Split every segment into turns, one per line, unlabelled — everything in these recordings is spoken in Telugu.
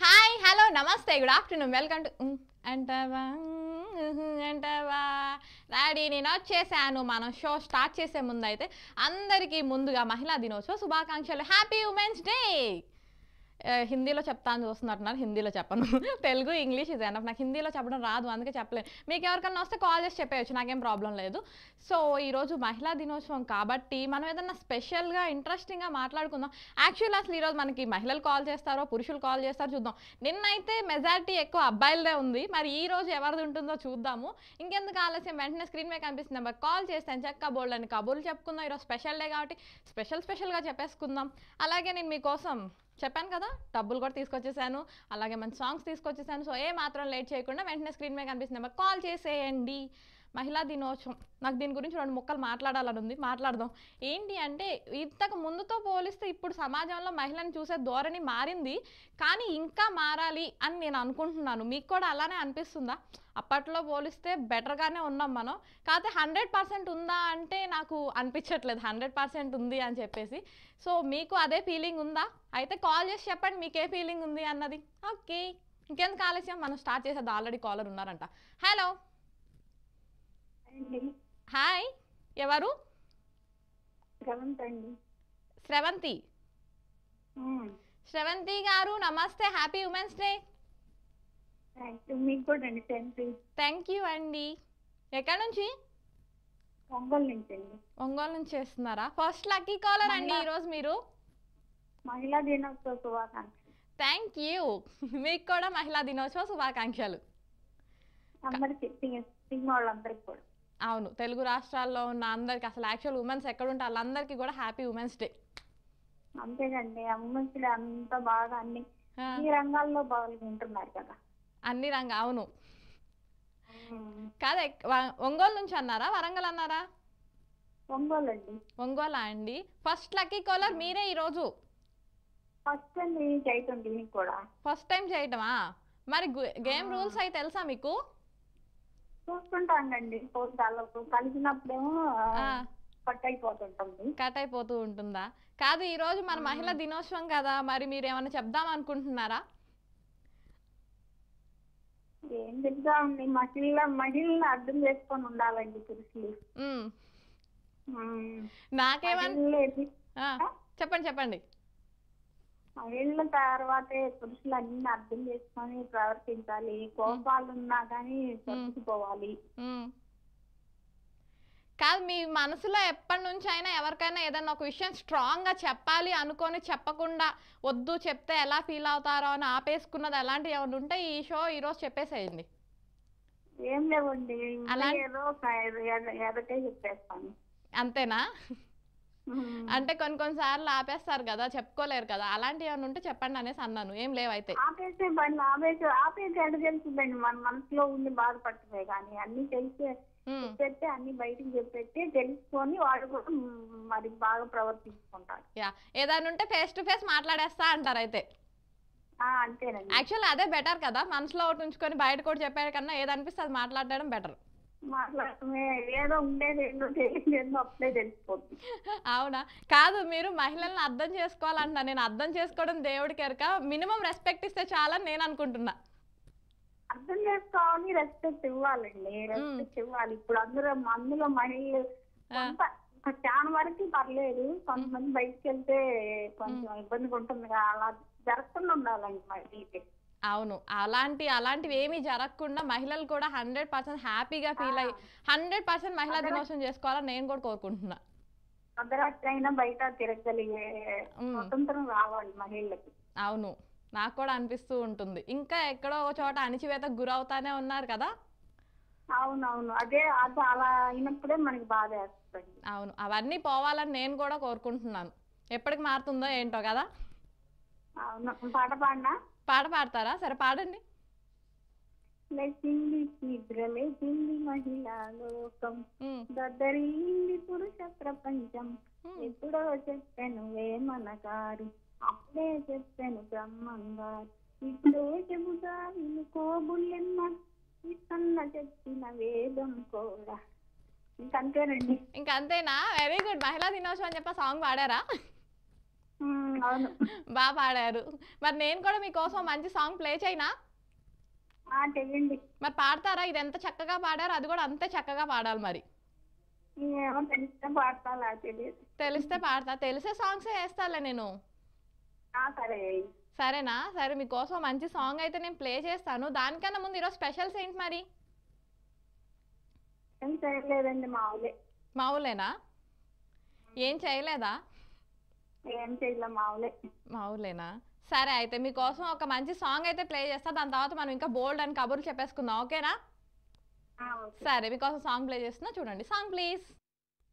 హాయ్ హలో నమస్తే గుడ్ ఆఫ్టర్నూన్ వెల్కమ్ టు అంటావా అంటావా డాడీ నేను వచ్చేసాను. మనం షో స్టార్ట్ చేసే ముందు అయితే అందరికీ ముందుగా మహిళా దినోత్సవ శుభాకాంక్షలు. హ్యాపీ ఉమెన్స్ డే హిందీలో చెప్తాను చూస్తున్నట్టున్నారు హిందీలో చెప్పను. తెలుగు ఇంగ్లీష్ ఇది ఎనఫ్ నాకు హిందీలో చెప్పడం రాదు అందుకే చెప్పలేదు మీకు ఎవరికన్నా వస్తే కాల్ చేసి చెప్పేయచ్చు నాకేం ప్రాబ్లం లేదు. సో ఈరోజు మహిళా దినోత్సవం కాబట్టి మనం ఏదన్నా స్పెషల్గా ఇంట్రెస్టింగ్గా మాట్లాడుకుందాం. యాక్చువల్ అసలు ఈరోజు మనకి మహిళలు కాల్ చేస్తారో పురుషులు కాల్ చేస్తారో చూద్దాం. నిన్నైతే మెజారిటీ ఎక్కువ అబ్బాయిలదే ఉంది. మరి ఈ రోజు ఎవరిది ఉంటుందో చూద్దాము. ఇంకెందుకు ఆలస్యం? వెంటనే స్క్రీన్ మీద కనిపిస్తుంది నెంబర్ కాల్ చేస్తాను. చక్క బోల్డ్ అని కబుర్లు చెప్పుకుందాం. ఈరోజు స్పెషల్ డే కాబట్టి స్పెషల్ స్పెషల్గా చెప్పేసుకుందాం. అలాగే నేను మీకోసం చెప్పాను కదా డబ్బులు కూడా తీసుకొచ్చేసాను అలాగే మంచి సాంగ్స్ తీసుకొచ్చేసాను. సో ఏ మాత్రం లేట్ చేయకుండా వెంటనే స్క్రీన్ మీద కనిపిస్తుంది. కాల్ చేసేయండి. మహిళా దినోత్సవం. నాకు దీని గురించి రెండు ముక్కలు మాట్లాడాలని ఉంది. మాట్లాడదాం. ఏంటి అంటే ఇంతకు ముందుతో పోలిస్తే ఇప్పుడు సమాజంలో మహిళను చూసే ధోరణి మారింది. కానీ ఇంకా మారాలి అని నేను అనుకుంటున్నాను. మీకు కూడా అలానే అనిపిస్తుందా? అప్పట్లో పోలిస్తే బెటర్గానే ఉన్నాం మనం. కాకపోతే హండ్రెడ్ పర్సెంట్ ఉందా అంటే నాకు అనిపించట్లేదు. హండ్రెడ్ పర్సెంట్ ఉంది అని చెప్పేసి. సో మీకు అదే ఫీలింగ్ ఉందా? అయితే కాల్ చేసి చెప్పండి మీకు ఏ ఫీలింగ్ ఉంది అన్నది. ఓకే. ఇంకెందుకు ఆలస్యం? మనం స్టార్ట్ చేసేది ఆల్రెడీ కాలర్ ఉన్నారంట. హలో హాయ్ ఎవరు? శ్రవంతి. శ్రవంతి గారు నమస్తే హ్యాపీ ఉమెన్స్ డే.
మీకు కూడా అండి టెన్త్
థ్యాంక్ యూ అండి. ఎక్కడి నుంచి?
ఒంగోలు నుంచి అండి.
ఒంగోలు నుంచి చేస్తున్నారా? ఫస్ట్ లక్కీ కాలర్ అండి ఈరోజు మీరు.
మహిళా దినోత్సవ శుభాకాంక్షలు.
Thank you. మీకు కూడా మహిళా దినోత్సవ శుభాకాంక్షలు.
అందరికి వాళ్ళందరికి కూడా.
అవును. తెలుగు రాష్ట్రాల్లో ఉన్న అందరికి అసలు యాక్చువల్ ఉమెన్స్ ఎక్కడుంటే వాళ్ళందరికీ కూడా హ్యాపీ ఉమెన్స్ డే
అంతేనండి. అమ్మచ్చులు అంత బాగా అన్ని ఈ రంగాల్లో పాల్గొంటున్నారు కదా.
అన్ని రంగ అవును. కాదు ఒంగోలు నుంచి అన్నారా? వరంగల్ అన్నారా?
ఒంగోలు అండి
ఒంగోలా అండి. ఫస్ట్ లక్కీ కాలర్ మీరే ఈరోజు.
ఫస్ట్ అండి చైతం దీనికి కూడా.
ఫస్ట్ టైం చేయటమా? మరి గేమ్. రూల్స్ అవి తెలుసా మీకు?
చూస్తుంటాండి కలిసినప్పుడేమో. కట్ అయిపోతుంటుంది.
కట్ అయిపోతూ ఉంటుందా? కాదు ఈ రోజు మన. మహిళా దినోత్సవం కదా మరి మీరు ఏమైనా చెప్దాం అనుకుంటున్నారా?
ఏం చెప్తామండి మహిళ మహిళని అర్థం చేసుకొని ఉండాలండి పురుషులు.
నాకేమన్ చెప్పండి చెప్పండి.
మహిళల తర్వాతే పురుషులు అన్ని అర్థం చేసుకొని ప్రవర్తించాలి కోపాలు ఉన్నా కానీ తప్పించుకోవాలి
ఉమ్. కాదు మీ మనసులో ఎప్పటి నుంచి అయినా ఎవరికైనా ఏదైనా ఒక విషయం స్ట్రాంగ్గా చెప్పాలి అనుకొని చెప్పకుండా వద్దు చెప్తే ఎలా ఫీల్ అవుతారో అని ఆపేసుకున్నది అలాంటివి ఏమైనా ఉంటే ఈ షో ఈరోజు చెప్పేసేయండి
ఏం లేవండి చెప్పేస్తాను
అంతేనా. అంటే కొన్ని కొన్నిసార్లు ఆపేస్తారు కదా చెప్పుకోలేరు కదా. అలాంటివి ఏమైనా ఉంటే చెప్పండి అనేసి అన్నాను. ఏం లేవైతే.
ఆపేసే బండి ఆపేసి ఆపేసి ఎడ తెలుస్తుందండి మన మనసులో ఉండి కానీ అన్ని తెలిసి
ఉమ్,
చెప్పేస్తే అన్ని బయటికి చెప్పేస్తే తెలుసుకొని వాడు కూడా మరి బాగా ప్రవర్తించుకుంటాడు
యా. ఏదైనా ఉంటే ఫేస్ టు ఫేస్ మాట్లాడేస్తా అంటారు అయితే.
అంతేనండి.
యాక్చువల్ అదే బెటర్ కదా. మనసులో ఒకటి ఉంచుకొని బయట కూడా చెప్పారు కన్నా ఏది అనిపిస్తే అది మాట్లాడడం బెటర్
ఏదో ఉండేది ఏందో తెలియదు ఏందో అప్పుడే తెలిసిపోతుంది
అవునా? కాదు మీరు మహిళల్ని అర్థం చేసుకోవాలంటున్నా. నేను అర్థం చేసుకోవడం దేవుడికి ఎరక మినిమం రెస్పెక్ట్ ఇస్తే చాలని నేను అనుకుంటున్నా.
అర్థం చేసుకోవాలి రెస్పెక్ట్ ఇవ్వాలండి. రెస్పెక్ట్ ఇవ్వాలి. ఇప్పుడు అందరూ అందులో మహిళలు కొంత చాలా వరకు పర్లేదు. కొంతమంది బయటికి వెళ్తే కొంచెం ఇబ్బందిగా ఉంటుంది. అలా జరగకుండా ఉండాలండి మహిళకి
అవును. అలాంటి అలాంటివి ఏమీ జరగకుండా మహిళలు కూడా హండ్రెడ్ పర్సెంట్ హ్యాపీగా ఫీల్ అయ్యి హండ్రెడ్ పర్సెంట్ మహిళా. దినోత్సవం చేసుకోవాలని నేను కూడా కోరుకుంటున్నా.
అర్ధరాత్రి అయినా బయట తిరగలిగే
ఉమ్.
స్వతంత్రం రావాలి మహిళలకి.
అవును. నాకు కూడా అనిపిస్తూ ఉంటుంది. ఇంకా ఎక్కడో ఒక చోట అణిచివేతకు గురవుతానే ఉన్నారు కదా?
అవునవును. అదే అది అలా అయినప్పుడే మనకి బాధ వేస్తుంది
అవును. అవన్నీ పోవాలని నేను కూడా కోరుకుంటున్నాను. ఎప్పటికి మారుతుందో ఏంటో కదా?
అవును. పాట పాడినా?
పాట పాడతారా? సరే పాడండి.
లేచింది నిద్ర లేచింది మహిళా లోకం. దద్దరింది పురుష ప్రపంచం. ఎప్పుడో చెప్పాను వేమనగారు అప్పుడే చెప్పాను బ్రహ్మంగారు. ఇప్పుడే చెబుతా వినుకోబుల్లెమ్మ ఇసన్న చెప్పిన వేదం కూడా. ఇంకంతేనండి
ఇంకా అంతేనా? వెరీ గుడ్ మహిళా దినోత్సవం అని చెప్పి సాంగ్ పాడారా? బాగా పాడారు. మరి నేను కూడా మీకోసం మంచి సాంగ్ ప్లే చేయనా? మరి పాడతారా? ఇది ఎంత చక్కగా పాడారో అది కూడా అంతే చక్కగా పాడాలి మరి.
తెలిస్తే పాడతా
తెలిసే సాంగ్సే వేస్తాలే నేను. సరేనా? సరే మీకోసం మంచి సాంగ్ అయితే నేను ప్లే చేస్తాను. దానికన్నా ముందు ఈరోజు స్పెషల్స్ ఏంటి మరి? మావులేనా ఏం చేయలేదా?
ఏం చేయలే మావులే
మావులేనా సరే అయితే మీకోసం ఒక మంచి సాంగ్ అయితే ప్లే చేస్తా. దాని తర్వాత మనం ఇంకా బోల్డ్ అని కబుర్లు చెప్పేసుకుందాం ఓకేనా. సరే మీకోసం సాంగ్ ప్లే చేస్తున్నా. చూడండి. Song please.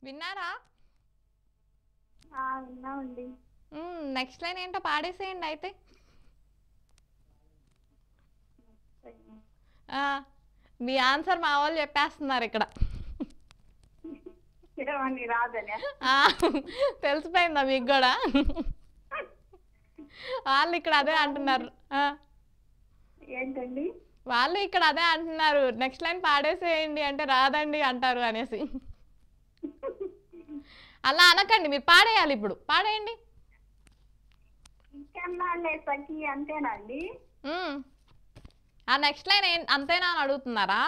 విన్నారా?
విన్నామండి
నెక్స్ట్ లైన్ ఏంటో పాడేసేయండి అయితే. మీ ఆన్సర్ మా వాళ్ళు చెప్పేస్తున్నారు ఇక్కడ. తెలిసిపోయిందా మీకు కూడా? వాళ్ళు ఇక్కడ అదే అంటున్నారు.
ఏంటండి?
వాళ్ళు ఇక్కడ అదే అంటున్నారు. నెక్స్ట్ లైన్ పాడేసేయండి అంటే రాదండి అంటారు అనేసి. అలా అనకండి మీరు పాడేయాలి ఇప్పుడు. పాడేయండి. ఆ నెక్స్ట్ లైన్ అంతేనా అని అడుగుతున్నారా?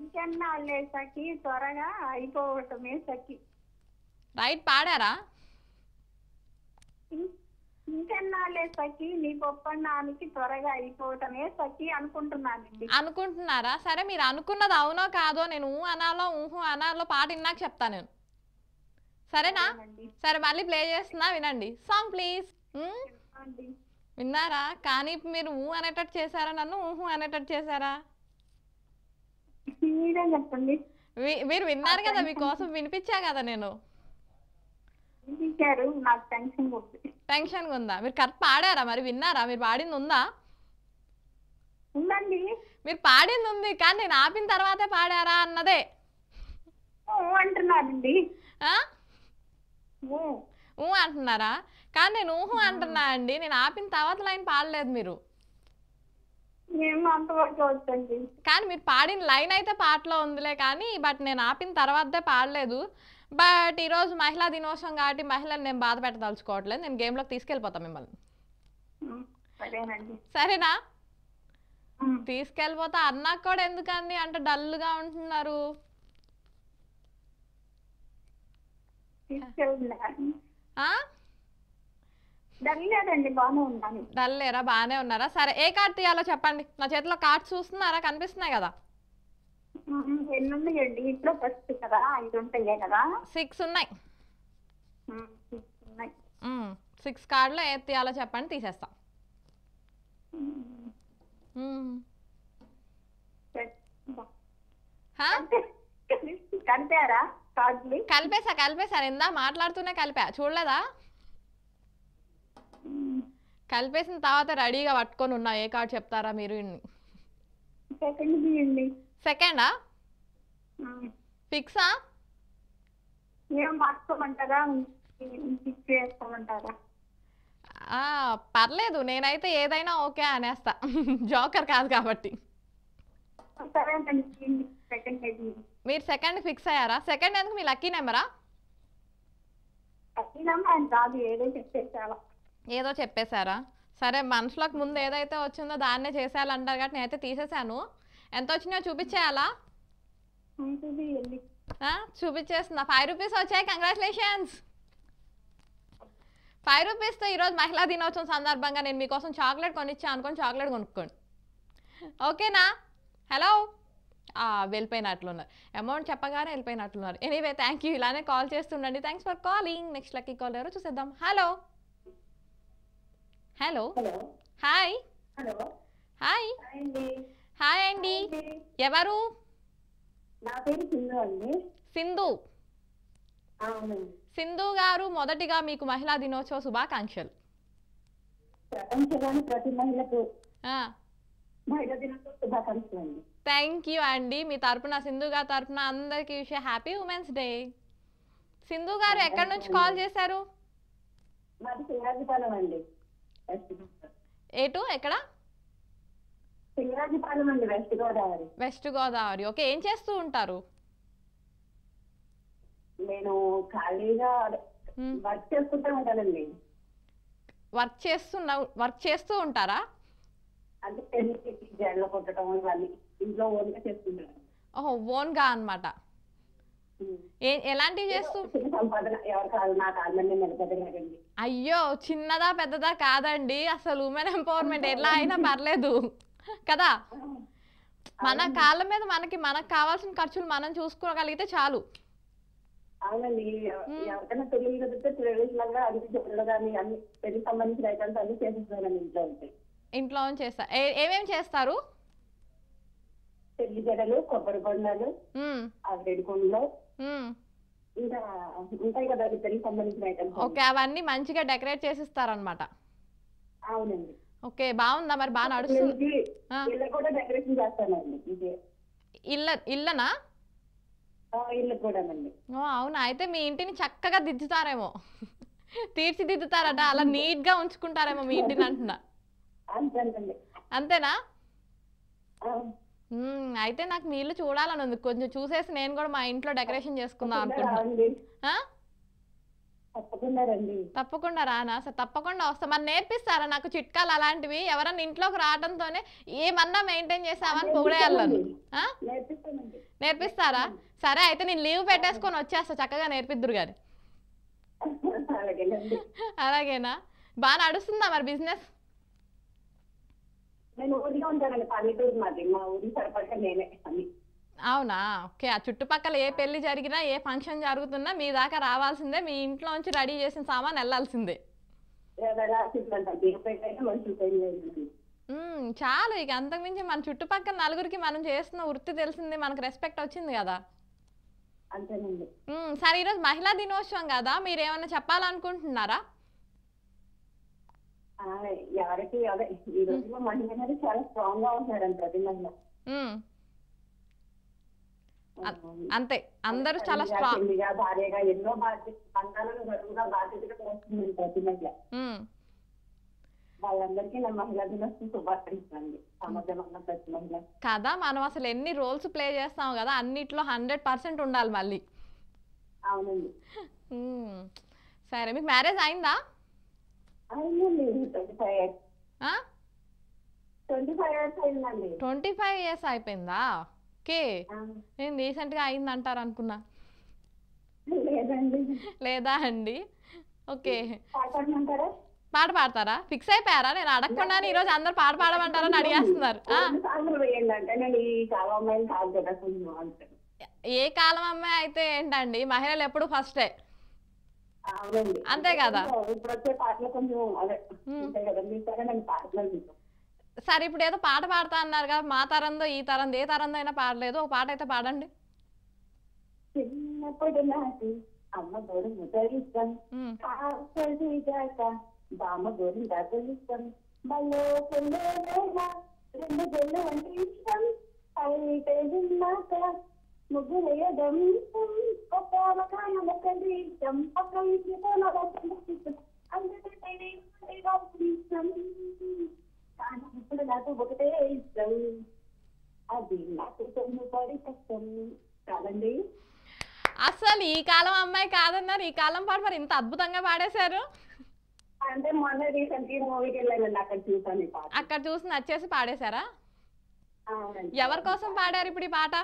ఇంకెన్నాళ్ళే సఖి? త్వరగా అయిపోవటమే సఖి.
రైట్ పాడారా?
ఇం- ఇంకెన్నాళ్ళే సఖి? నీ త్వరగా అయిపోవటమే సఖి అనుకుంటున్నానండి.
అనుకుంటున్నారా? సరే మీరు అనుకున్నది అవునో కాదో నేను ఊ అనాలో ఊహు అనాలో పాట ఇన్నాక చెప్తా నేను. సరేనా. సరే మళ్ళీ ప్లే చేస్తున్నా వినండి. Song please. విన్నారా? కానీ మీరు ఊ అనేటట్టు చేశారా? నన్ను ఊహు అనేటట్టు చేశారా?
మీరే చెప్పండి?
మీరు విన్నారు కదా మీకోసం వినిపించా కదా నేను?
నాకు టెన్షన్ ఉంది?
మీరు కరెక్ట్ పాడారా? మరి విన్నారా? మీరు పాడింది ఉందా?
ఉందండి.
మీరు పాడింది ఉంది కానీ నేను ఆపిన తర్వాతే పాడారా అన్నదే.
అంటున్నానండి? ఊ.
ఊ అంటున్నారా? కానీ నేను ఊహు అంటున్నా అండి. నేను ఆపిన తర్వాత లైన్ పాడలేదు మీరు.
మేము అంతవరకు వచ్చండి
కానీ మీరు పాడిన లైన్ అయితే పాటలో ఉందిలే కానీ బట్ నేను ఆపిన తర్వాతే పాడలేదు. బట్ ఈరోజు మహిళా దినోత్సవం కాబట్టి మహిళని నేను బాధ పెట్టదలుచుకోవట్లేదు. నేను గేమ్లోకి తీసుకెళ్ళిపోతాను మిమ్మల్ని. సరేనా? తీసుకెళ్ళిపోతా. అన్నాక కూడా ఎందుకండి అంటే డల్గా ఉంటున్నారు? ఆ?
డల్ లేదండి బాగానే ఉన్నాను.
డల్ లేరా? బాగానే ఉన్నారా? సరే ఏ కార్డ్ తీయాలో చెప్పండి. నా చేతిలో కార్డ్స్ చూస్తున్నారా? కనిపిస్తున్నాయి కదా. సిక్స్ ఉన్నాయి. సిక్స్ కార్డులో ఏది తీయాలో చెప్పండి తీసేస్తా. కలిపేసా కలిపేసా. ఇందా మాట్లాడుతూనే కలిపా. చూడలేదా? కలిపేసిన తర్వాత రెడీగా పట్టుకొని ఉన్నా ఏ కార్డ్ చెప్తారా మీరు
సెకండ్
ఫిక్సా? పర్లేదు నేనైతే ఏదైనా ఓకే అనేస్తా. జోకర్ కాదు కాబట్టి. మీరు సెకండ్ ఫిక్స్ అయ్యారా? సెకండ్ ఎందుకు మీ లక్కీ నెంబరా?
ఆయన కాదు ఏదో
ఏదో చెప్పేశారా? సరే మనసులోకి ముందు ఏదైతే వచ్చిందో దాన్నే చేసేయాలంటారు కాబట్టి నేనైతే తీసేశాను. ఎంత వచ్చినాయో చూపించేయాలా చూపించేస్తున్నా. ఫైవ్ రూపీస్ వచ్చాయి కంగ్రాచులేషన్స్ ఫైవ్ రూపీస్తో ఈరోజు మహిళా దినోత్సవం సందర్భంగా నేను మీకోసం చాక్లెట్ కొనిచ్చా అనుకోని చాక్లెట్ కొనుక్కోండి. ఓకేనా? హలో వెళ్ళిపోయినట్లున్నారు. అమౌంట్ చెప్పగానే వెళ్ళిపోయినట్లున్నారు. ఎనీవే థ్యాంక్ యూ ఇలానే call చేస్తుండండి thanks for calling next lucky call ఎవరో చూసేద్దాం. Hello hello. Hi. Hi. Hi అండి. ఎవరు?
సింధు
సింధు. గారు మొదటిగా మీకు మహిళా దినోత్సవ శుభాకాంక్షలు.
ప్రపంచంలోని ప్రతి మహిళకు
థ్యాంక్ యూ అండి. మీ తరపున సింధు గారి తరపున అందరికీ విషయ హ్యాపీ ఉమెన్స్ డే. సింధు గారు ఎక్కడి నుంచి కాల్ చేశారు?
అండి
ఎటు ఎక్కడ?
West Godavari.
West Godavari. Okay ఏం చేస్తూ ఉంటారు?
నేను ఖాళీగా. వర్క్ చేసుకుంటూ ఉంటానండి.
వర్క్ చేస్తున్న వర్క్ చేస్తూ ఉంటారా?
అంటే జడలు కొట్టడం ఇవన్నీ ఇంట్లో ఓన్గా చేసుకుంటాను
ఓహో ఓన్గా అన్నమాట. ఏ ఎలాంటివి చేస్తూ? అయ్యో చిన్నదా పెద్దదా కాదండి. అసలు ఉమెన్ ఎంపవర్మెంట్ ఎలా అయినా పర్లేదు. కదా? మన కాళ్ళ మీద మనకి మనకు కావాల్సిన ఖర్చులు మనం చూసుకోగలిగితే చాలు.
అవునండి. ఎవ- ఎవరికైనా పెళ్ళి కుదిరితే ట్రెడిషనల్గా అన్ని జడలు కానీ అన్ని పెళ్ళి సంబంధించిన ఐటమ్స్ అన్ని చేసేస్తానండి ఇంట్లో
ఇంట్లో చేస్తా. ఏ- ఏమేం చేస్తారు?
పెళ్ళి జడలు కొబ్బరి బొండాలు ఆవిడ కొండలు. ఇంకా ఉంటాయి కదా పెళ్ళి సంబంధించిన ఐటమ్స్
ఓకే అవన్నీ మంచిగా డెకరేట్ చేసిస్తారనమాట
అవునండి.
ఓకే బాగుందా మరి? బాగా నడుస్తుంది.
ఇల్లు కూడా డెకరేషన్ చేస్తానండి ఇదే.
ఇల్ల ఇల్లనా?
ఆ, ఇల్లు కూడానండి.
ఓ అవునా? అయితే మీ ఇంటిని చక్కగా దిద్దుతారేమో. తీర్చిదిద్దుతారట అలా నీట్గా ఉంచుకుంటారేమో మీ ఇంటిని అంటున్నా. అంతేనా? మ్మ్, అయితే నాకు మీ ఇల్లు చూడాలని ఉంది. కొంచెం చూసేసి నేను కూడా మా ఇంట్లో డెకరేషన్ చేసుకుందాం
తప్పకుండా
అనుకుంటున్నా. ఆ?
తప్పకుండా రండి.
తప్పకుండా రానా? సార్ తప్పకుండా వస్తా. మరి నేర్పిస్తారా? నాకు చిట్కాలు అలాంటివి. ఎవరన్నా ఇంట్లోకి రావడంతోనే ఏమన్నా మెయింటైన్ చేసామని ఆ?
నేర్పిస్తానండి
నేర్పిస్తారా? సరే అయితే నేను లీవ్ పెట్టేసుకొని వచ్చేస్తా. చక్కగా నేర్పిద్దురు
అలాగేనండి.
అలాగేనా? బాగా నడుస్తుందా మరి బిజినెస్?
నేను ఊరిగా ఉంటానండి పల్లెటూరు మాది. మా ఊరి సరిపడక నేనే అన్ని.
అవునా? ఓకే. ఆ చుట్టుపక్కల ఏ పెళ్ళి జరిగినా ఏ ఫంక్షన్ జరుగుతున్నా మీ దాకా రావాల్సిందే. మీ ఇంట్లోంచి రెడీ చేసిన సామాన్ వెళ్ళాల్సిందే. మ్మ్, చాలు ఇక అంతకుమించి మన చుట్టుపక్కల నలుగురికి మనం చేస్తున్న వృత్తి తెలిసింది. మనకు రెస్పెక్ట్ వచ్చింది కదా.
అంతేనండి.
మ్మ్, సరే ఈరోజు మహిళా దినోత్సవం కదా. మీరు ఏమైనా చెప్పాలనుకుంటున్నారా?
ఎవరికి అదే ఈ రోజుల్లో మహిళ అనేది చాలా స్ట్రాంగ్గా ఉంటున్నారండి ప్రతి మహిళ.
అంతే. అందరూ చాలా స్ట్రాంగ్
భార్యగా ఎన్నో బాధ్యత బంధాలను గడువుగా బాధ్యతగా వస్తుంది ప్రతి మహిళ. వాళ్ళందరికీ నా మహిళా దినోత్సవం శుభాకాంక్షలండి. సమాజంలో ప్రతి మహిళ.
కదా మనం అసలు ఎన్ని రోల్స్ ప్లే చేస్తాం కదా అన్నిట్లో హండ్రెడ్ పర్సెంట్ ఉండాలి మళ్ళీ.
అవునండి.
సరే మీకు మ్యారేజ్ అయిందా?
ట్వంటీ ఫైవ్ ఇయర్స్
అయిపోయిందా? ఓకే. నేను రీసెంట్గా అయింది అంటారు అనుకున్నా.
లేదండి.
లేదా అండి? ఓకే. పాట పాడతారా? ఫిక్స్ అయిపోయారా? నేను అడగకుండానే ఈరోజు అందరు పాట పాడమంటారని అడిగేస్తున్నారు.
ఈ
ఏ కాలం అమ్మాయి అయితే ఏంటండి? మహిళలు ఎప్పుడు ఫస్టే అంతే కదా.
ఇప్పుడు వచ్చే పాటలు కొంచెం అదే
మ్మ్.
ఉంటాయి కదండి సరే నేను పాటలు మీకు
సరే ఇప్పుడు ఏదో పాట పాడతా అన్నారు కదా మా తరందో ఈ తరందో ఏ తరందో అయినా పాడలేదు. ఒక పాట అయితే పాడండి.
చిన్నప్పుడు నాటి అమ్మ గోరు ముద్దరిస్తాం
మ్,
కాక బామ్మ గోరు దగ్గరిస్తాం మళ్ళీ పెళ్ళే వేళ రెండు గొల్లు వంటి ఇష్టం. అయితే ఒకటి ఇష్టం కానీ ఇప్పుడు నాకు ఒకటే అది నాకు తొమ్మిది పడి కష్టం. కాదండి?
అసలు ఈ కాలం అమ్మాయి కాదన్నారు. ఈ కాలం పాట మరి ఇంత అద్భుతంగా పాడేశారు.
అంటే మొన్న రీసెంట్ మూవీకి వెళ్ళానండి అక్కడ చూసాను
అక్కడ చూసి నచ్చేసి పాడేశారా. ఎవరి కోసం పాడారు ఇప్పుడు ఈ పాట?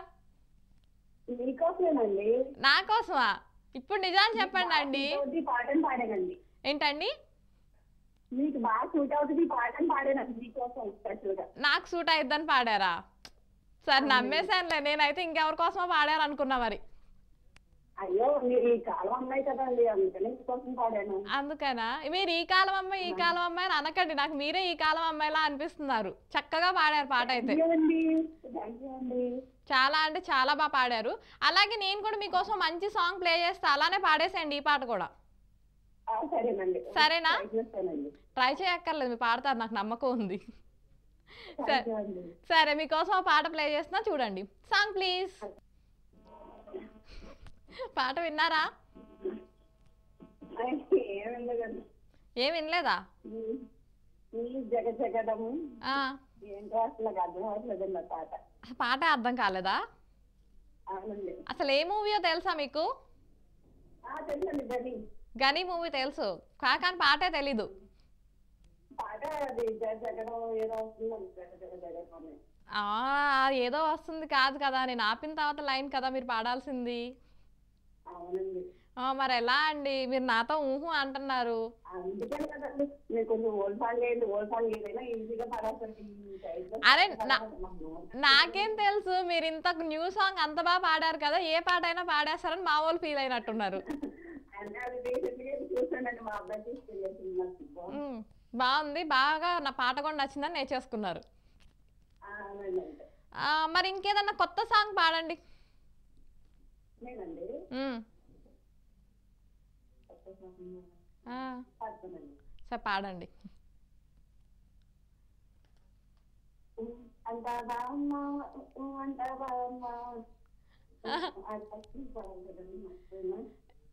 మీకోసమేనండి
నా కోసమా? ఇప్పుడు నిజాన్ని చెప్పండి అండి.
ఈ పాటను పాడానండి
ఏంటండి?
మీకు బాగా సూట్ అవుతుంది ఈ పాటను పాడానండి మీకోసం స్పెషల్గా
నాకు సూట్ అయిద్దని పాడారా? సరే నమ్మేశానులే. నేనైతే ఇంకెవరి కోసమో పాడారు అనుకున్నా మరి.
అయ్యో మీరు ఈ కాలం అమ్మాయి కదండి అందుకని మీకోసం పాడాను.
అందుకనా? మీరు ఈ కాలం అమ్మాయి ఈ కాలం అమ్మాయి అని అనకండి. నాకు మీరే ఈ కాలం అమ్మాయిలా అనిపిస్తున్నారు. చక్కగా పాడారు పాట అయితే. చాలా అంటే చాలా బాగా పాడారు. అలాగే నేను కూడా మీకోసం మంచి సాంగ్ ప్లే చేస్తా. అలానే పాడేసేయండి ఈ పాట కూడా. సరేనా? ట్రై చేయక్కర్లేదు. మీరు పాడతారు నాకు నమ్మకం ఉంది. సరే మీకోసం ఆ పాట ప్లే చేస్తున్నా. చూడండి. Song please. పాట విన్నారా? ఏం వినలేదా?
పాట.
అర్థం కాలేదా? అసలు ఏ మూవీయో తెలుసా మీకు?
గని
మూవీ తెలుసు. కాకాని పాటే తెలీదు.
ఏదో
వస్తుంది కాదు కదా నేను ఆపిన తర్వాత లైన్ కదా మీరు పాడాల్సింది.
అవునండి.
మరి ఎలా అండి? మీరు నాతో ఊహు అంటున్నారు. అరే, నాకేం తెలుసు మీరు ఇంత న్యూ సాంగ్ అంత బాగా పాడారు కదా ఏ పాట అయినా పాడేస్తారని మా వాళ్ళు ఫీల్ అయినట్టున్నారు. బాగుంది బాగా నా పాట కూడా నచ్చిందని నేర్చేసుకున్నారు మరి ఇంకేదన్నా కొత్త సాంగ్ పాడండి. సరే పాడండి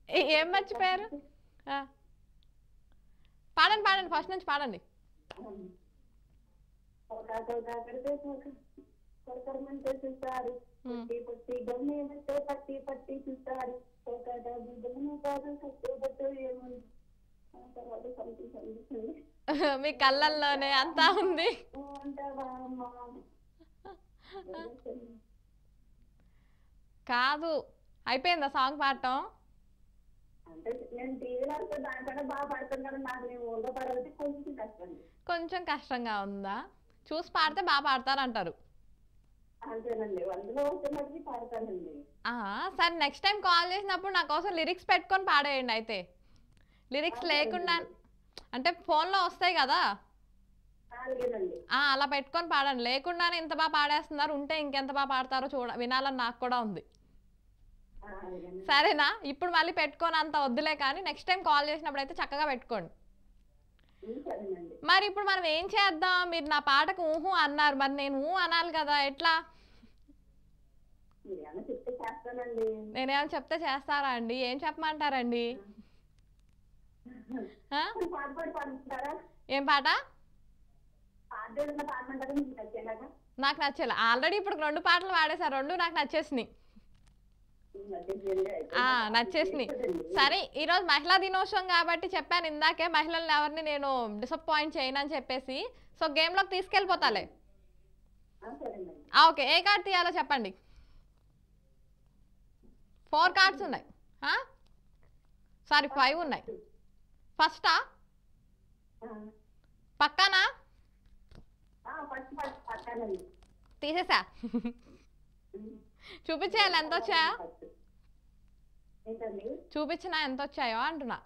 ఏ- మర్చిపోయారు. పాడండి పాడండి ఫస్ట్ నుంచి పాడండి
కొరకడితే కొరకరమంటే బిడ్డను కాదు
మీ కళ్ళల్లోనే అంతా ఉంది. కాదు అయిపోయిందా సాంగ్ పాడటం?
కొంచెం కష్టం.
కొంచెం కష్టంగా ఉందా? చూసి పాడితే బాగా పాడతారు అంటారు
అంతేనండి. అందులో వస్తే మటుకి పాడతానండి.
ఆ, సరే నెక్స్ట్ టైం కాల్ చేసినప్పుడు నా కోసం లిరిక్స్ పెట్టుకొని పాడేయండి అయితే. లిరిక్స్ లేకుండా అంటే ఫోన్లో వస్తాయి కదా? అలా పెట్టుకొని పాడండి. లేకుండానే ఇంత బాగా పాడేస్తున్నారు ఉంటే ఇంకెంత బాగా పాడతారో చూడ వినాలని నాకు కూడా ఉంది. సరేనా? ఇప్పుడు మళ్ళీ పెట్టుకొని అంత వద్దులే కానీ నెక్స్ట్ టైం కాల్ చేసినప్పుడు అయితే చక్కగా పెట్టుకోండి. మరి ఇప్పుడు మనం ఏం చేద్దాం? మీరు నా పాటకు ఊహు అన్నారు. మరి నేను ఊ అనాలి కదా. ఎట్లా?
ఏమైనా చెప్తే
చేస్తారా అండి? ఏం చెప్పమంటారండి? ఏం పాట? నాకు నచ్చలే. ఆల్రెడీ ఇప్పుడు రెండు పాటలు పాడేశారు. రెండు నాకు నచ్చేసినాయి. నచ్చేసినాయి సరే ఈరోజు మహిళా దినోత్సవం కాబట్టి చెప్పాను ఇందాకే మహిళల్ని ఎవరిని నేను డిసప్పాయింట్ చేయను అని చెప్పేసి. సో గేమ్లోకి తీసుకెళ్ళిపోతాలే. ఓకే. ఏ కార్డ్ తీయాలో చెప్పండి. ఫోర్ కార్డ్స్ ఉన్నాయి. సారీ ఫైవ్ ఉన్నాయి. ఫస్టా? పక్కానా? తీసేసా. చూపించేయాలి. ఎంత వచ్చాయో చూపించినా ఎంత వచ్చాయో అంటున్నా.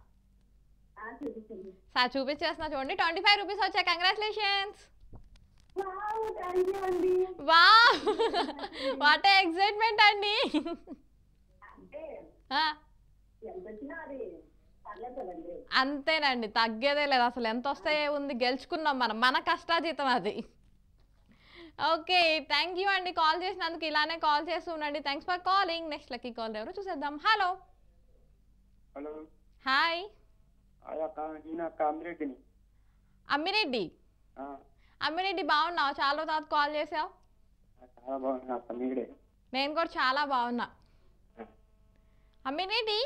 సార్ చూపించేస్తున్నా చూడండి. ట్వంటీ ఫైవ్ రూపీస్ వచ్చాయి. కంగ్రాచులేషన్స్. వా వాట్ ఎక్సైట్మెంట్ అండి. అంతేనండి. తగ్గేదే లేదు. అసలు ఎంత వస్తే ఉంది గెలుచుకున్నాం మనం. మన కష్టాజీతం అది. ఓకే థ్యాంక్ యూ అండి. కాల్ చేసినందుకు ఇలానే కాల్ చేస్తూ ఉండండి. Thanks for calling next lucky call ఎవరు చూసేద్దాం. హలో
హలో
హాయ్
అమ్మిరెడ్డిని.
అమ్మిరెడ్డి? అమ్మిరెడ్డి బాగున్నావు? చాలా తర్వాత కాల్ చేసావు.
చాలా మీరే?
నేను కూడా చాలా బాగున్నా. అమ్మిరెడ్డి?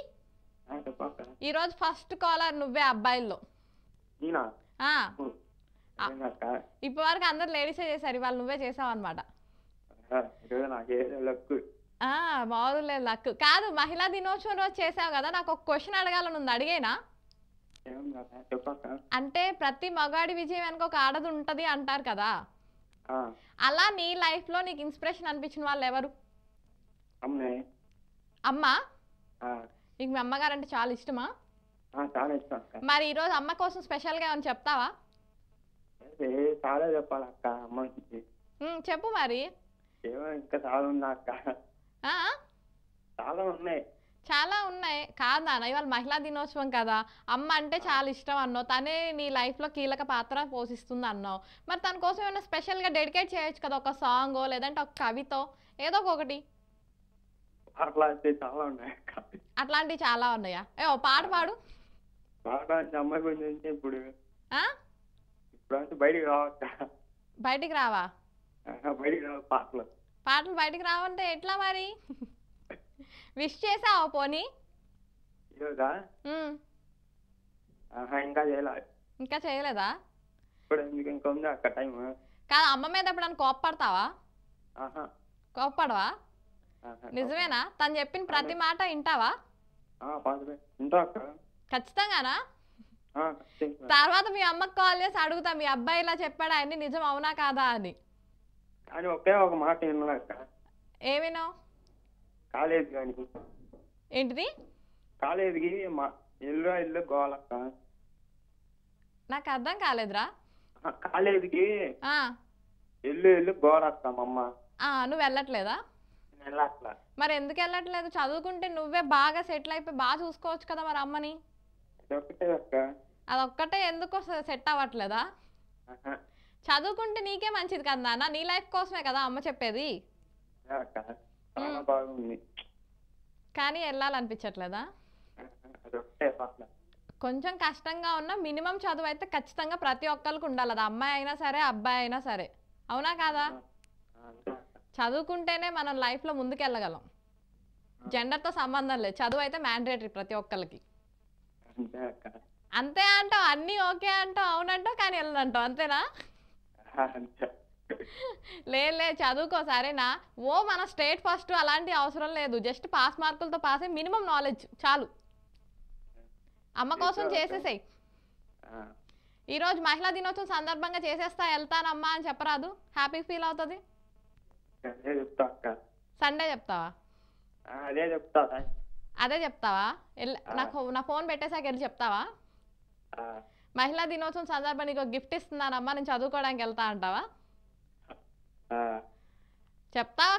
ఈరోజు ఫస్ట్ కాలర్ నువ్వే అబ్బాయిల్లో. ఇప్పటి వరకు అందరు లేడీసే చేశారు ఇవాళ నువ్వే చేసావు అనమాట
ఈరోజు లక్
మామూలు లక్ కాదు మహిళా దినోత్సవం రోజు చేసావు కదా నాకు ఒక క్వశ్చన్ అడగాలని ఉంది అడిగేనా? అంటే ప్రతి మగాడి విజయం వెనక ఒక ఆడది ఉంటది అంటారు కదా. అలా నీ లైఫ్లో నీకు ఇన్స్పిరేషన్ అనిపించిన వాళ్ళు ఎవరు?
అమ్మే.
నీకు మీ అమ్మగారు అంటే చాలా ఇష్టమా మరి ఈ రోజు అమ్మ కోసం స్పెషల్గా ఏమైనా చెప్తావా?
ఏ, చాలా చెప్పాలి అక్క అమ్మకి
ఉమ్, చెప్పు మరి.
ఏమో ఇంకా చాలా ఉందా అక్క.
ఆ?
చాలా ఉన్నాయి.
చాలా ఉన్నాయి. కాదు నాన్న ఇవాళ మహిళా దినోత్సవం కదా. అమ్మ అంటే చాలా ఇష్టం అన్నావు. తనే నీ లైఫ్లో కీలక పాత్ర పోషిస్తుంది అన్నావు. మరి తన కోసం ఏమైనా స్పెషల్గా డెడికేట్ చేయొచ్చు కదా ఒక సాంగో లేదంటే ఒక కవితో? ఏదో ఒకటి.
అట్లా అయితే చాలా ఉన్నాయి అక్క.
అట్లాంటివి చాలా ఉన్నాయా? ఏ ఓ పాట పాడు.
బాగా అమ్మాయి గురించి ఇప్పుడు
ఆ?
బయటికి
రావా?
ఆహా, బయటికి రావు పాటలు?
పాటలు బయటికి రావంటే ఎట్లా మరి? విష్ చేసావా పోనీ?
ఈరోజా? ఇంకా చేయలే.
ఇంకా చేయలేదా?
ఇప్పుడు ఎందుకు ఇంకా ఉంది అక్క టైం
కాదు అమ్మ మీద ఎప్పుడన్నా కోప్పడతావా కోప్పడవా. నిజమేనా? తను చెప్పిన ప్రతి మాట వింటావా? ఖచ్చితంగానా. తర్వాత మీ అమ్మకి కాల్ చేసి అడుగుతా మీ అబ్బాయి ఇలా చెప్పాడా? అన్ని నిజం అవునా కాదా అని.
కానీ ఒకే ఒక మాట విన్నా అక్క.
ఏమినో?
కాలేజ్ కానీ
ఏంటిది?
కాలేజీకి మా ఇల్లు గోలక్క
నాకు అర్థం కాలేదురా.
కాలేజీకి
ఆ,
ఇల్లు ఇల్లు గోలక్క మా అమ్మ.
ఆ, నువ్వు వెళ్ళట్లేదా? మరి ఎందుకు వెళ్ళట్లేదు? చదువుకుంటే నువ్వే బాగా సెటిల్ అయిపోయి బాగా చూసుకోవచ్చు కదా మరి అమ్మని. అదొక్కటే ఎందుకు సెట్ అవ్వట్లేదా. చదువుకుంటే నీకే మంచిది కదా నాన్న? నీ లైఫ్ కోసమే కదా అమ్మ చెప్పేది? కానీ వెళ్ళాలనిపించట్లేదా కొంచెం కష్టంగా ఉన్న మినిమం చదువు అయితే ఖచ్చితంగా ప్రతి ఒక్కరికి ఉండాలి. అది అమ్మాయి అయినా సరే అబ్బాయి అయినా సరే. అవునా కాదా? చదువుకుంటేనే మనం లైఫ్లో ముందుకెళ్ళగలం. జెండర్తో సంబంధం లేదు. చదువు అయితే మ్యాండేటరీ ప్రతి ఒక్కరికి
అంతే
అంటావు అన్నీ ఓకే అంటావు అవునంటావు కానీ వెళ్ళదంటావు అంతేనా?
ఆహా, అంతే.
లే లే చదువుకో సరేనా? ఓ మన స్టేట్ ఫస్ట్ అలాంటి అవసరం లేదు. జస్ట్ పాస్ మార్కులతో పాస్ అయ్యి మినిమం నాలెడ్జ్ చాలు. అమ్మ కోసం చేసేసేయ్. ఈరోజు మహిళా దినోత్సవం సందర్భంగా చేసేస్తా వెళ్తానమ్మా అని చెప్పరాదు? హ్యాపీ ఫీల్ అవుతుంది? సండే చెప్తావా?
అదే చెప్తా
అదే చెప్తావా? నాకు నా ఫోన్ పెట్టేశాక వెళ్ళి చెప్తావా? మహిళా దినోత్సవం సందర్భంగా నీకు గిఫ్ట్ ఇస్తున్నానమ్మా నేను చదువుకోవడానికి వెళ్తా అంటావా? చెప్తావా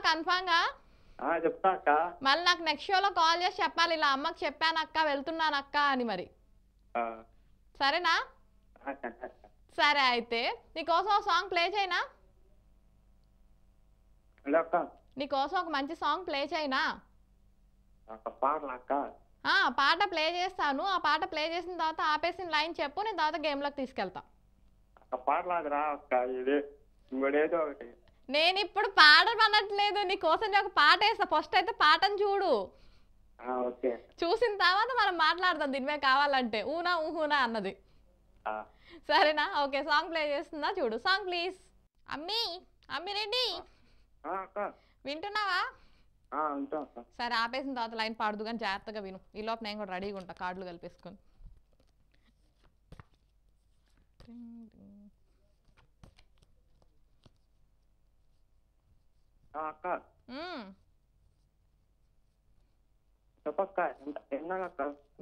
చెప్తా అక్క.
మళ్ళీ నాకు నెక్స్ట్ షోలో కాల్ చేసి చెప్పాలి ఇలా అమ్మకి చెప్పానక్క వెళ్తున్నానక్క అని మరి. సరేనా?
సరే
అయితే నీకోసం ఒక సాంగ్ ప్లే చేయనా? నీకోసం ఒక మంచి సాంగ్ ప్లే చేయనా? పాట ప్లే చేస్తాను. ఆ పాట ప్లే చేసిన తర్వాత ఆపేసిన లైన్ చెప్పు నేను తర్వాత తీసుకెళ్తా.
ఇది ఇంకోటేదో ఒకటి.
నేను ఇప్పుడు పాడమనట్లేదు నీకోసం నేను ఒక పాట వేస్తా. ఫస్ట్ అయితే పాటను చూడు. చూసిన తర్వాత మనం మాట్లాడదాం దీని మీద కావాలంటే. ఊనా ఊహునా అన్నది. సరేనా? ఓకే సాంగ్ ప్లే చేస్తుందా? చూడు. Song please. అమ్మీ అమ్మి రెడ్డి. వింటున్నావా? సరే ఆపేసిన తర్వాత లైన్ పాడదు కానీ జాగ్రత్తగా విను. ఈ లోపు నేను కూడా రెడీగా ఉంటా కార్డులు కలిపేసుకొని.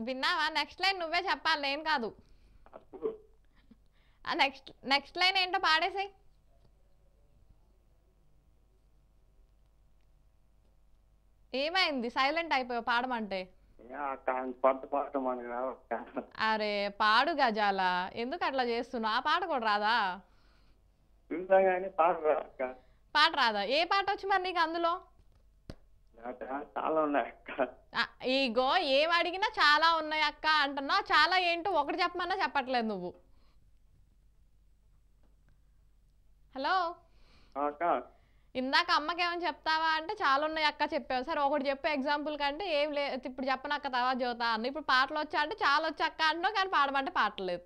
విన్నావా? నెక్స్ట్ లైన్ నువ్వే చెప్పాలి నేను కాదు. నెక్స్ట్ నెక్స్ట్ లైన్ ఏంటో పాడేసాయి. ఏమైంది? సైలెంట్ అయిపోయావు పాడమంటే? అరే పాడు గజాల. ఎందుకు అట్లా చేస్తున్నావు? ఆ పాట కూడా రాదా?
పాట
రాదా? ఏ పాట వచ్చి మరి నీకు అందులో? ఇగో ఏం అడిగినా చాలా ఉన్నాయి అక్క అంటున్నావు. చాలా ఏంటో ఒకటి చెప్పమన్నా చెప్పట్లేదు నువ్వు. హలో?
అక్క.
ఇందాక అమ్మకి ఏమైనా చెప్తావా అంటే చాలా ఉన్నాయి అక్క చెప్పావు. సరే ఒకటి చెప్పు ఎగ్జాంపుల్ కంటే ఏం లేదు ఇప్పుడు చెప్పను అక్క తర్వాత చదువుతా అన్న. ఇప్పుడు పాటలు వచ్చా అంటే చాలా వచ్చి అక్క అంటున్నావు కానీ పాడమంటే పాటలేదు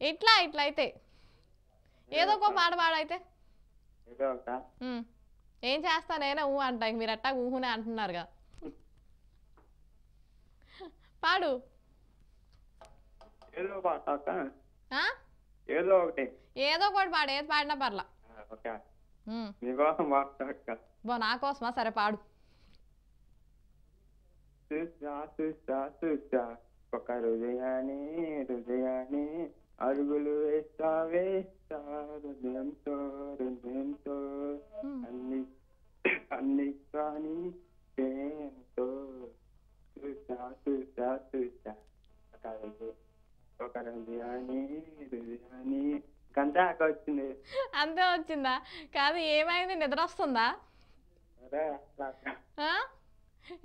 ఇట్లా ఇట్లా అయితే. ఏదో ఒక పాట పాడైతే. ఏం చేస్తా నేనే ఊ అంటా. మీరు ఎట్టా ఊహునే అంటున్నారుగా. పాడు.
ఏదో ఒకటి.
ఏదో ఒకటి పాడు. ఏది పాడినా పర్లా.
నీకోసం పాడతా
బో నా కోసమా? సరే పాడు.
చూసా చూసా చూసా ఒక హృదయాన్ని హృదయాన్ని అరుగులు వేస్తా వేస్తా. హృదయంతో హృదయంతో. అన్ని అన్ని కానీ ప్రేమతో. చూసా చూసా చూసా ఒక హృదయ- ఒక హృదయాన్ని గంట వచ్చింది.
అంతే వచ్చిందా? కాదు ఏమైంది? నిద్ర వస్తుందా?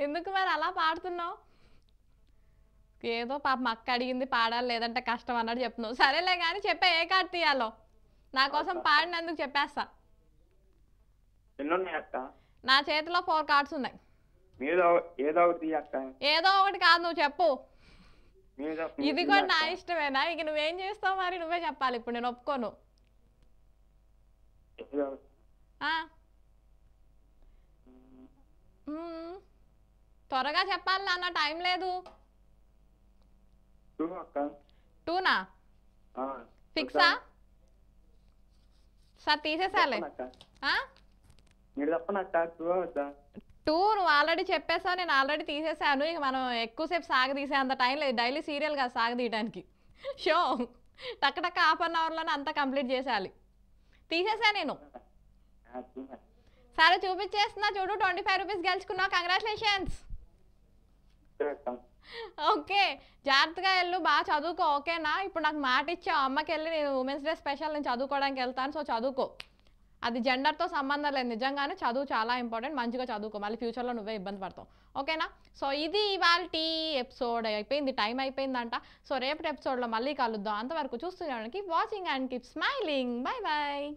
ఎందుకు మరి అలా పాడుతున్నావు? ఏదో పాప అక్క అడిగింది పాడాలి లేదంటే కష్టం అన్నట్టు చెప్తున్నావు. సరేలే కానీ చెప్పే ఏ కార్డు తీయాలో? నా కోసం పాడినందుకు చెప్పేస్తా. నా చేతిలో ఫోర్ కార్డ్స్ ఉన్నాయి.
ఏదో ఒకటి
కాదు నువ్వు చెప్పు. ఇది కూడా నా ఇష్టమేనా? ఇక నువ్వేం చేస్తావు మరి? నువ్వే చెప్పాలి. ఇప్పుడు నేను ఒప్పుకోను. త్వరగా చెప్పాలి నాన్న టైం లేదు. టూనా. ఫిక్సా? సార్ తీసేసాలే?
మీరు చెప్పనక్క
టూ నువ్వు ఆల్రెడీ చెప్పేసావు నేను ఆల్రెడీ తీసేసాను. ఇక మనం ఎక్కువసేపు సాగదీసే అంత టైం లేదు. డైలీ సీరియల్ కాదు సాగదీయడానికి షో టక్ టక్ హాఫ్ అన్ అవర్లోనే అంతా కంప్లీట్ చేసేయాలి. తీసేసా నేను. సరే చూపించేస్తున్నా చూడు. ట్వంటీ ఫైవ్ రూపీస్ గెలుచుకున్నావు. కంగ్రాచులేషన్స్ ఓకే జాగ్రత్తగా వెళ్ళు. బాగా చదువుకో ఓకేనా? ఇప్పుడు నాకు మాట ఇచ్చావు. అమ్మకి వెళ్ళి నేను ఉమెన్స్ డే స్పెషల్ నేను చదువుకోవడానికి వెళ్తాను. సో చదువుకో. అది జెండర్తో సంబంధం లేదు. నిజంగానే చదువు చాలా ఇంపార్టెంట్ మంచిగా చదువుకో. మళ్ళీ ఫ్యూచర్లో నువ్వే ఇబ్బంది పడతావు. ఓకేనా సో ఇది ఇవాళ ఎపిసోడ్ అయిపోయింది. టైం అయిపోయిందంట. సో రేపటి ఎపిసోడ్లో మళ్ళీ కలుద్దాం. అంతవరకు చూస్తున్నానికి watching and keep smiling bye bye